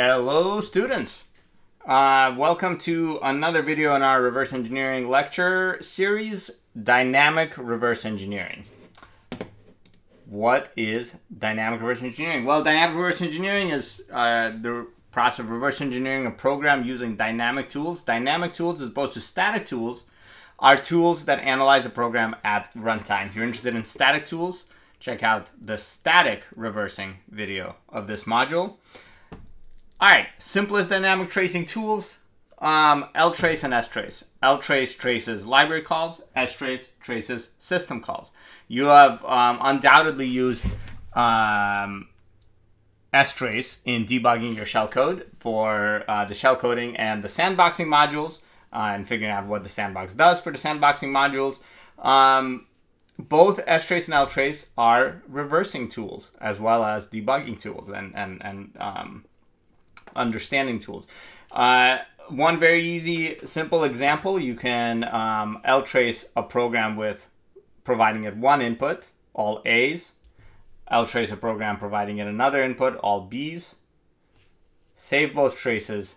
Hello students! Uh, welcome to another video in our reverse engineering lecture series, Dynamic Reverse Engineering. What is dynamic reverse engineering? Well, dynamic reverse engineering is uh, the process of reverse engineering a program using dynamic tools. Dynamic tools, as opposed to static tools, are tools that analyze a program at runtime. If you're interested in static tools, check out the static reversing video of this module. All right, simplest dynamic tracing tools, um, ltrace and strace. ltrace traces library calls, strace traces system calls. You have um, undoubtedly used um, strace in debugging your shellcode for uh, the shellcoding and the sandboxing modules uh, and figuring out what the sandbox does for the sandboxing modules. Um, both strace and ltrace are reversing tools as well as debugging tools and, and, and um, understanding tools. Uh, one very easy, simple example, you can um, ltrace a program with providing it one input, all A's, ltrace a program providing it another input, all B's, save both traces,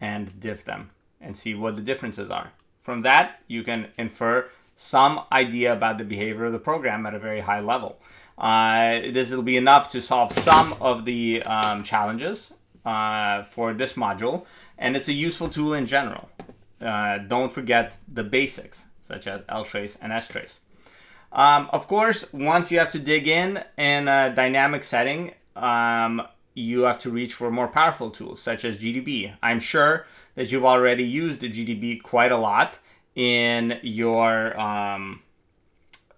and diff them, and see what the differences are. From that, you can infer some idea about the behavior of the program at a very high level. Uh, this will be enough to solve some of the um, challenges uh, for this module, and it's a useful tool in general. Uh, don't forget the basics, such as ltrace and strace. Um, of course, once you have to dig in in a dynamic setting, um, you have to reach for more powerful tools, such as GDB. I'm sure that you've already used the GDB quite a lot in your um,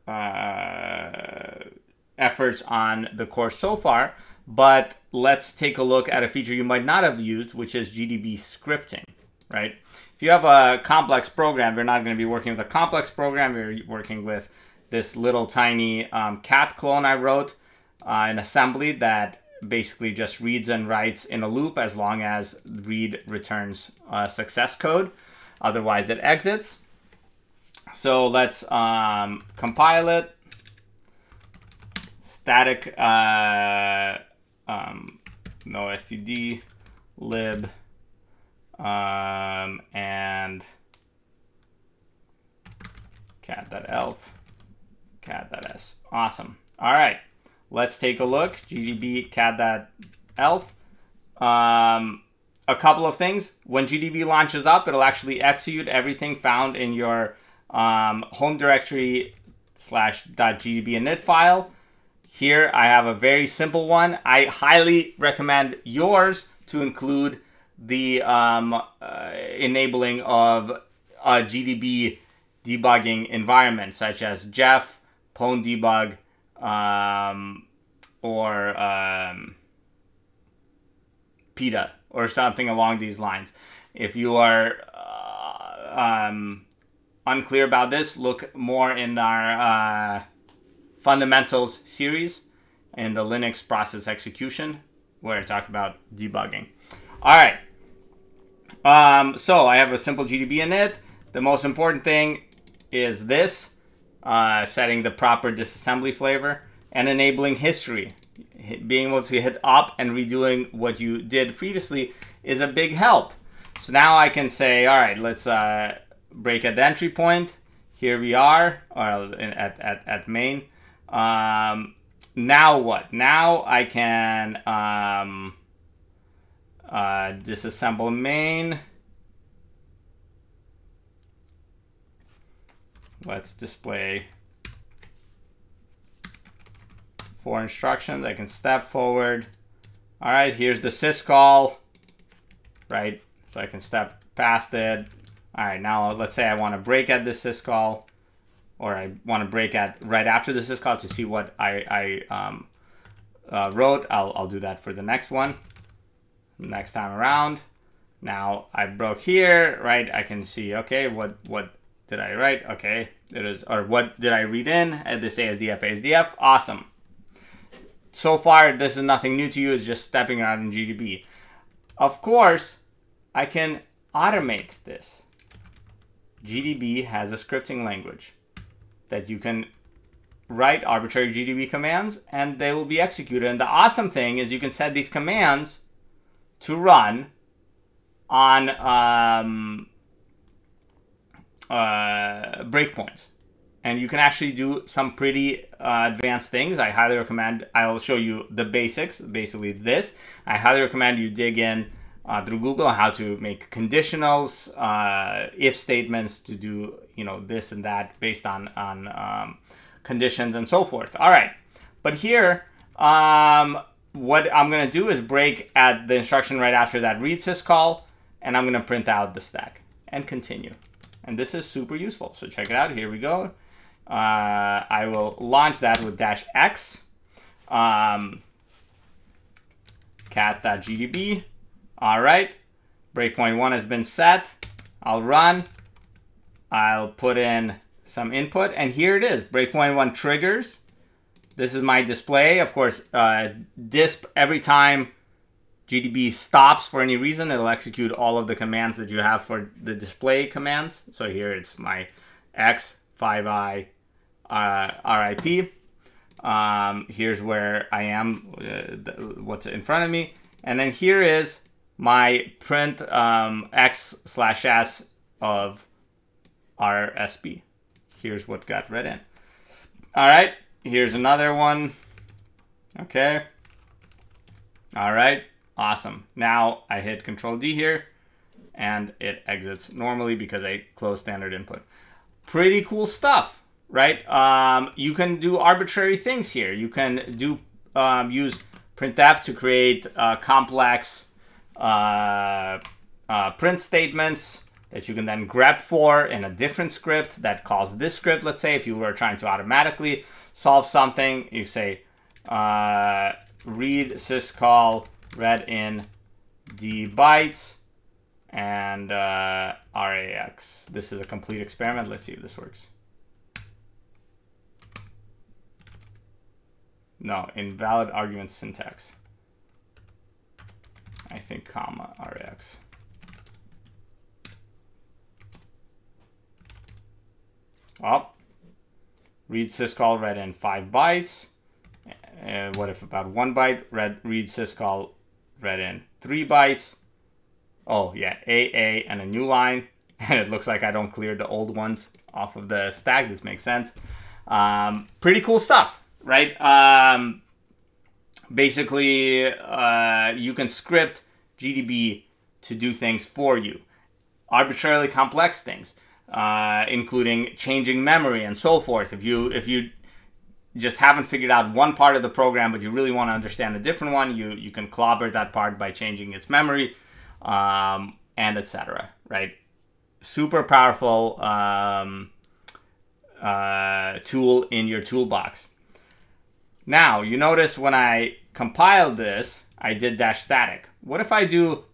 uh, efforts on the course so far, but let's take a look at a feature you might not have used, which is GDB scripting, right? If you have a complex program, you're not going to be working with a complex program. You're working with this little tiny um, cat clone I wrote uh, in assembly that basically just reads and writes in a loop as long as read returns uh, success code. Otherwise, it exits. So let's um, compile it. Static uh, no std lib um, and cat.elf cat.s. Awesome. All right, let's take a look. GDB cat.elf. Um, a couple of things. When GDB launches up, it'll actually execute everything found in your um, home directory slash .gdb init file. Here I have a very simple one. I highly recommend yours to include the um, uh, enabling of a GDB debugging environment such as GEF, Pwn debug, um, or um, PEDA or something along these lines. If you are uh, um, unclear about this, look more in our uh, fundamentals series in the Linux process execution where I talk about debugging. All right. Um, so I have a simple GDB init. The most important thing is this, uh, setting the proper disassembly flavor and enabling history. Being able to hit up and redoing what you did previously is a big help. So now I can say, all right, let's uh, break at the entry point. Here we are, or at, at, at main. Um, now what? Now I can um, uh, disassemble main. Let's display four instructions. I can step forward. All right, here's the syscall, right? So I can step past it. All right, now let's say I want to break at this syscall or I want to break at right after the syscall to see what I, I um, uh, wrote. I'll, I'll do that for the next one, next time around. Now I broke here, right? I can see, okay, what, what did I write? Okay, it is, or what did I read in? at this ASDF, ASDF, awesome. So far, this is nothing new to you, it's just stepping around in GDB. Of course, I can automate this. GDB has a scripting language that you can write arbitrary GDB commands and they will be executed. And the awesome thing is you can set these commands to run on um, uh, breakpoints. And you can actually do some pretty uh, advanced things. I highly recommend, I'll show you the basics, basically this. I highly recommend you dig in uh, through Google how to make conditionals, uh, if statements to do, you know, this and that based on, on um, conditions and so forth. All right. But here, um, what I'm to do is break at the instruction right after that read syscall, and I'm to print out the stack and continue. And this is super useful. So check it out. Here we go. Uh, I will launch that with dash x. Um, cat.gdb. All right. Breakpoint one has been set. I'll run. I'll put in some input. And here it is. Breakpoint one triggers. This is my display. Of course, uh, disp every time GDB stops for any reason, it'll execute all of the commands that you have for the display commands. So here it's my X, 5i, uh, RIP. Um, here's where I am, uh, what's in front of me. And then here is my print um, X slash S of RSP. Here's what got read in. All right, here's another one. Okay. All right. Awesome. Now I hit Control D here and it exits normally because I close standard input. Pretty cool stuff, right? Um, you can do arbitrary things here. You can do um, use printf to create uh, complex uh, uh, print statements that you can then grep for in a different script that calls this script. Let's say if you were trying to automatically solve something, you say uh, read syscall read in d bytes and uh, RAX. This is a complete experiment. Let's see if this works. No, invalid argument syntax. I think comma RAX. Well, read syscall read in five bytes. Uh, what if about one byte? Read read syscall read in three bytes. Oh yeah, AA and a new line. And it looks like I don't clear the old ones off of the stack. This makes sense. Um, pretty cool stuff, right? Um, basically, uh, you can script GDB to do things for you. Arbitrarily complex things, uh, including changing memory and so forth. If you if you just haven't figured out one part of the program, but you really want to understand a different one, you, you can clobber that part by changing its memory um, and etc. Right? Super powerful um, uh, tool in your toolbox. Now, you notice when I compiled this, I did dash static. What if I do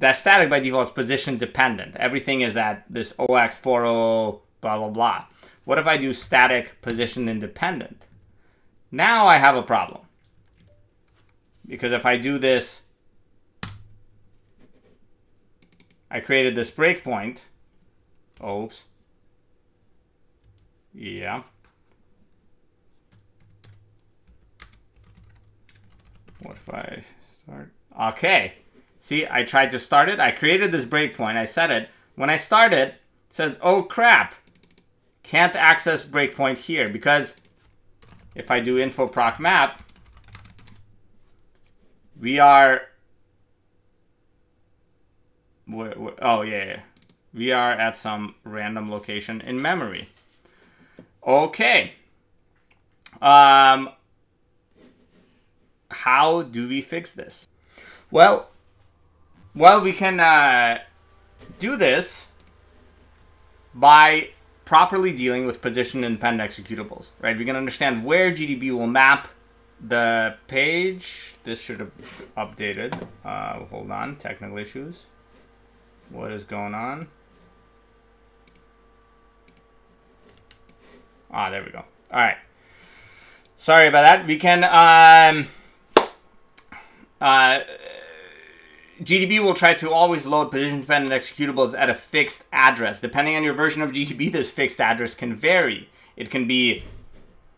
dash static by default is position dependent. Everything is at this OX40 blah, blah, blah. What if I do static position independent? Now I have a problem. Because if I do this, I created this breakpoint. Oops. Yeah. What I start? Okay. See, I tried to start it. I created this breakpoint. I set it. When I start it, it says, oh crap, can't access breakpoint here because if I do info proc map, we are, we're, we're, oh yeah, yeah, we are at some random location in memory. Okay. Um, how do we fix this? Well, well, we can uh, do this by properly dealing with position independent executables, right? We can understand where GDB will map the page. This should have updated. Uh, hold on, technical issues. What is going on? Ah, there we go. All right. Sorry about that. We can um, uh, GDB will try to always load position-dependent executables at a fixed address. Depending on your version of GDB, this fixed address can vary. It can be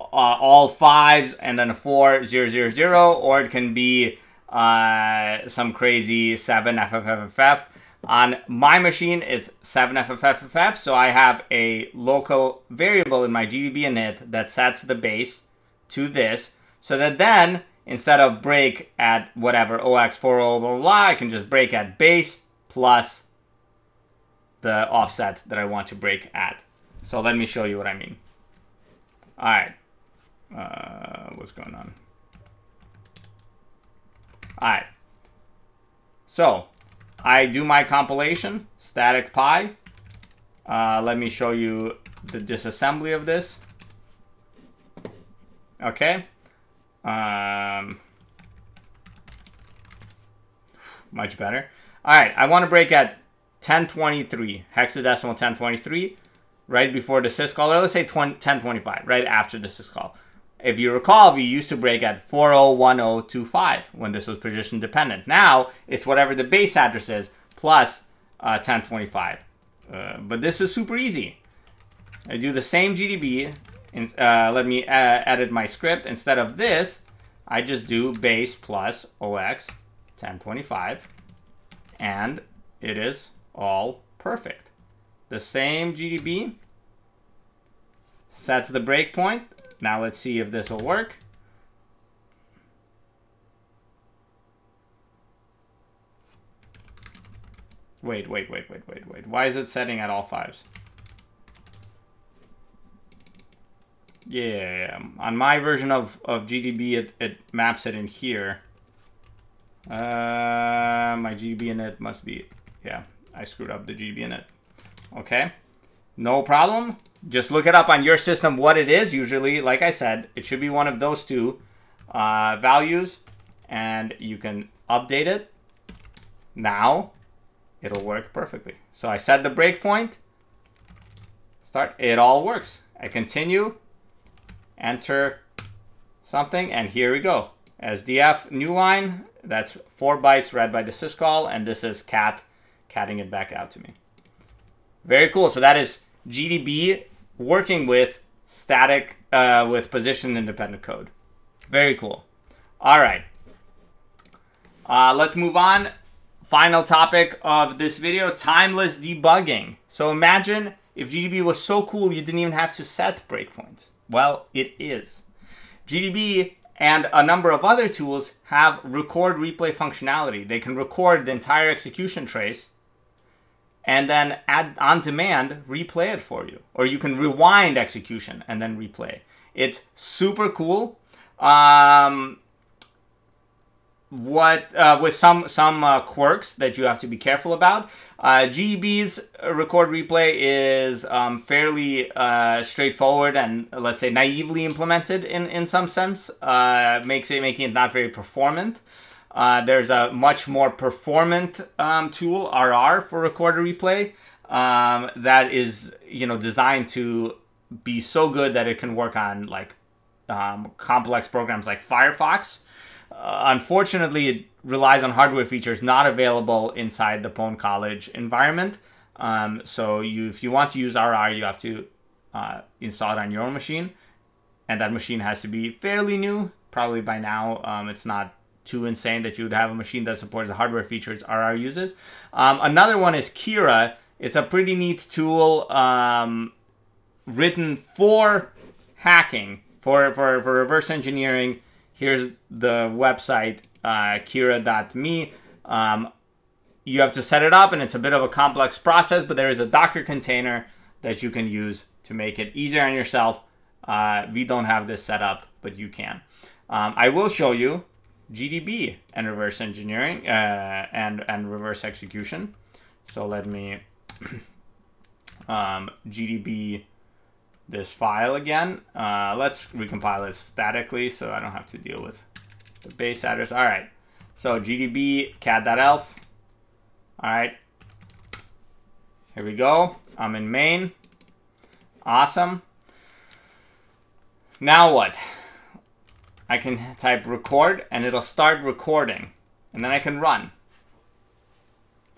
uh, all fives and then a four zero zero zero, or it can be uh, some crazy 7 FFFFF. On my machine, it's 7FFFFF, so I have a local variable in my GDB init that sets the base to this, so that then, instead of break at whatever, OX40, blah, blah, blah, I can just break at base plus the offset that I want to break at. So let me show you what I mean. All right. Uh, what's going on? All right. So I do my compilation, static PIE. Uh, let me show you the disassembly of this. Okay. Um, much better. All right, I want to break at 1023, hexadecimal 1023, right before the syscall, or let's say 20, 1025, right after the syscall. If you recall, we used to break at 401025 when this was position dependent. Now, it's whatever the base address is plus uh, 1025. Uh, but this is super easy. I do the same GDB. Uh, let me uh, edit my script. Instead of this, I just do base plus OX 1025. And it is all perfect. The same GDB sets the breakpoint now let's see if this will work. Wait, wait, wait, wait, wait, wait. Why is it setting at all fives? Yeah, on my version of, of GDB, it, it maps it in here. Uh, my GDB init must be, yeah, I screwed up the GDB init. Okay. No problem. Just look it up on your system what it is. Usually, like I said, it should be one of those two uh, values. And you can update it. Now, it'll work perfectly. So I set the breakpoint. Start. It all works. I continue. Enter something. And here we go. SDF new line. That's four bytes read by the syscall. And this is cat catting it back out to me. Very cool. So that is GDB working with static, uh, with position independent code. Very cool. All right. Uh, let's move on. Final topic of this video, timeless debugging. So imagine if GDB was so cool you didn't even have to set breakpoints. Well, it is. GDB and a number of other tools have record replay functionality. They can record the entire execution trace and then add on demand replay it for you or you can rewind execution and then replay it's super cool um, what uh, with some some uh, quirks that you have to be careful about. Uh, GDB's record replay is um, fairly uh, straightforward and let's say naively implemented in in some sense. Uh, makes it making it not very performant. Uh, there's a much more performant um, tool, RR, for recorder replay um, that is, you know, designed to be so good that it can work on like um, complex programs like Firefox. Uh, unfortunately, it relies on hardware features not available inside the Pwn College environment. Um, so you, if you want to use RR, you have to uh, install it on your own machine, and that machine has to be fairly new. Probably by now, um, it's not too insane that you would have a machine that supports the hardware features RR uses. Um, another one is Qira. It's a pretty neat tool um, written for hacking, for, for, for reverse engineering. Here's the website, uh, qira.me. Um, you have to set it up, and it's a bit of a complex process, but there is a Docker container that you can use to make it easier on yourself. Uh, we don't have this set up, but you can. Um, I will show you GDB and reverse engineering uh, and and reverse execution. So let me um, GDB this file again. Uh, let's recompile it statically so I don't have to deal with the base address. All right. So GDB cat.elf. All right. Here we go. I'm in main. Awesome. Now what? I can type record and it'll start recording. And then I can run.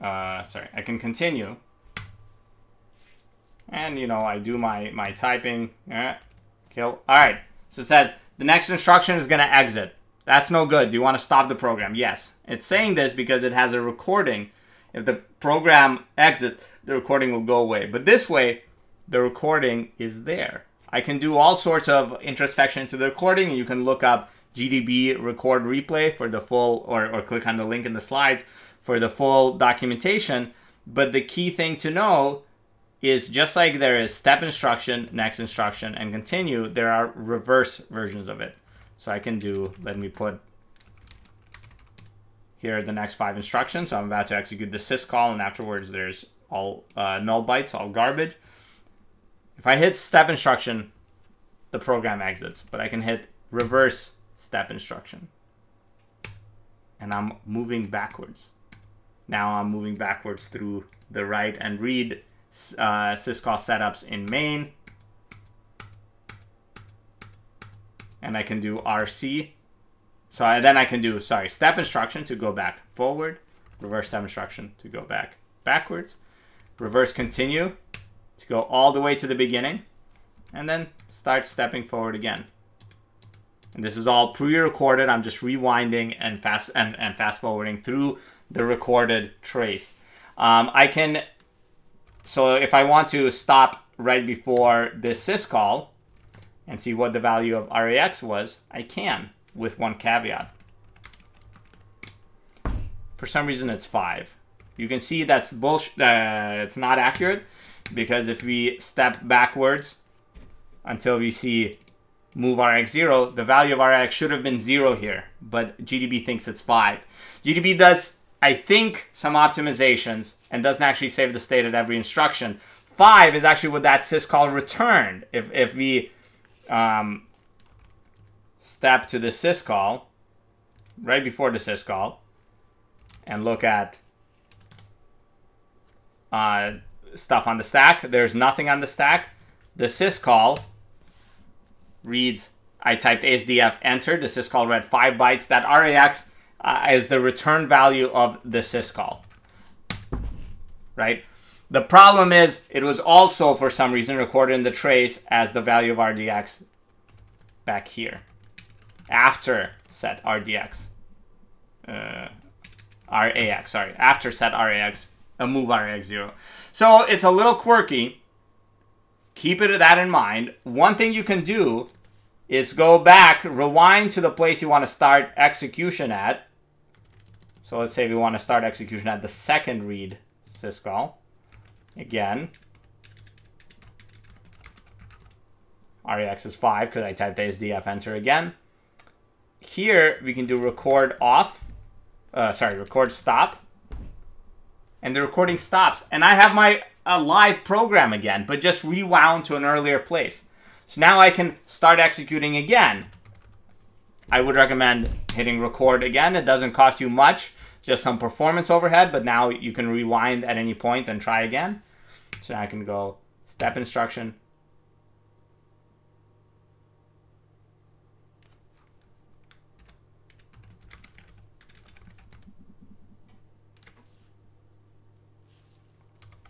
Uh, sorry, I can continue. And, you know, I do my, my typing. Kill. All right. So it says the next instruction is going to exit. That's no good. Do you want to stop the program? Yes. It's saying this because it has a recording. If the program exits, the recording will go away. But this way, the recording is there. I can do all sorts of introspection to the recording. You can look up GDB record replay for the full, or, or click on the link in the slides for the full documentation. But the key thing to know is just like there is step instruction, next instruction, and continue, there are reverse versions of it. So I can do, let me put here the next five instructions. So I'm about to execute the syscall, and afterwards there's all uh, null bytes, all garbage. If I hit step instruction, the program exits, but I can hit reverse step instruction. And I'm moving backwards. Now I'm moving backwards through the write and read uh, syscall setups in main. And I can do RC. So I, then I can do, sorry, step instruction to go back forward, reverse step instruction to go back backwards, reverse continue to go all the way to the beginning, and then start stepping forward again. And this is all pre-recorded. I'm just rewinding and fast and, and fast forwarding through the recorded trace. Um, I can, so if I want to stop right before this syscall and see what the value of RAX was, I can with one caveat. For some reason, it's 5. You can see that's bullshit. Uh, it's not accurate because if we step backwards until we see move RX0, the value of RAX should have been 0 here, but GDB thinks it's 5. GDB does I think, some optimizations and doesn't actually save the state at every instruction. Five is actually what that syscall returned. If, if we um, step to the syscall, right before the syscall, and look at uh, stuff on the stack, there's nothing on the stack. The syscall reads, I typed ASDF enter, the syscall read 5 bytes. That RAX uh, as the return value of the syscall, right? The problem is it was also, for some reason, recorded in the trace as the value of RDX back here after set RDX. Uh, RAX, sorry, after set RAX, a move RAX 0. So it's a little quirky. Keep it that in mind. One thing you can do is go back, rewind to the place you want to start execution at, so let's say we want to start execution at the second read syscall. Again, RAX is 5 because I typed ASDF enter again. Here, we can do record off, uh, sorry, record stop. And the recording stops. And I have my a live program again, but just rewound to an earlier place. So now I can start executing again. I would recommend hitting record again. It doesn't cost you much, just some performance overhead, but now you can rewind at any point and try again. So now I can go step instruction.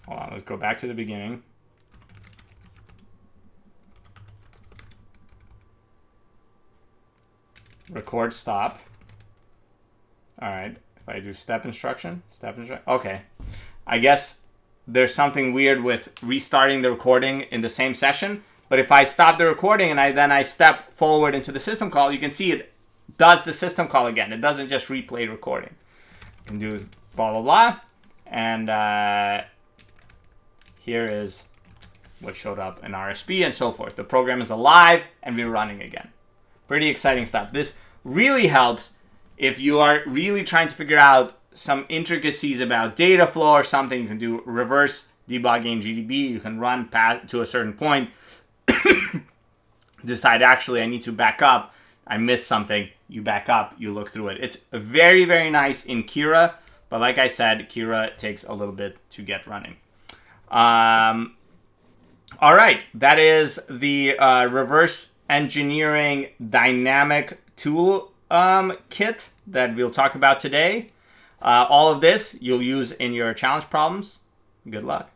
Hold on, let's go back to the beginning. record stop. All right, if I do step instruction, step instruction, okay. I guess there's something weird with restarting the recording in the same session. But if I stop the recording and I then I step forward into the system call, you can see it does the system call again. It doesn't just replay recording. You can do blah, blah, blah. And uh, here is what showed up in RSP and so forth. The program is alive and we're running again. Pretty exciting stuff. This really helps if you are really trying to figure out some intricacies about data flow or something. You can do reverse debugging GDB. You can run past to a certain point, decide actually I need to back up. I missed something. You back up, you look through it. It's very, very nice in Qira, but like I said, Qira takes a little bit to get running. Um, all right, that is the uh, reverse engineering dynamic tool um, kit that we'll talk about today. Uh, all of this you'll use in your challenge problems. Good luck.